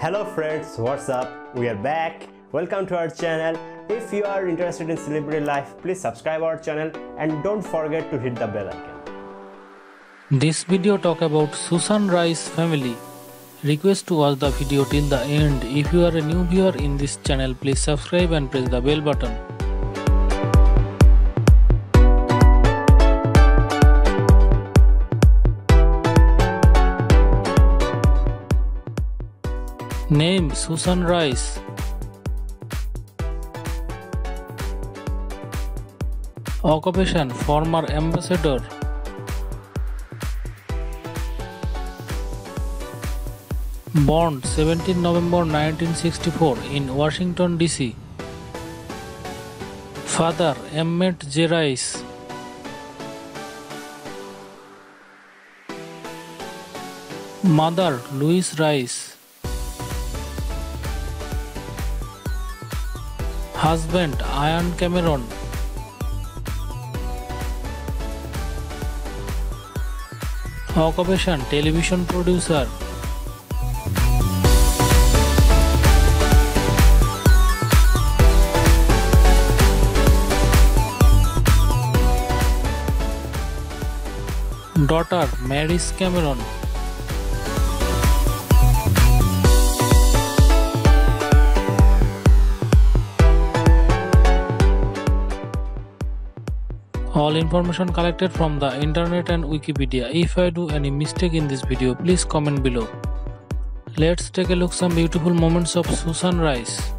Hello friends, what's up? We are back. Welcome to our channel. If you are interested in celebrity life, please subscribe our channel and don't forget to hit the bell icon. This video talk about Susan Rice family. Request to watch the video till the end. If you are a new viewer in this channel, please subscribe and press the bell button. Name Susan Rice. Occupation Former Ambassador. Born 17 November 1964 in Washington, D.C. Father Emmett J. Rice. Mother Louise Rice. Husband Ian Cameron. Occupation television producer. Daughter Maris Cameron. All information collected from the internet and Wikipedia. If I do any mistake in this video, please comment below. Let's take a look some beautiful moments of Susan Rice.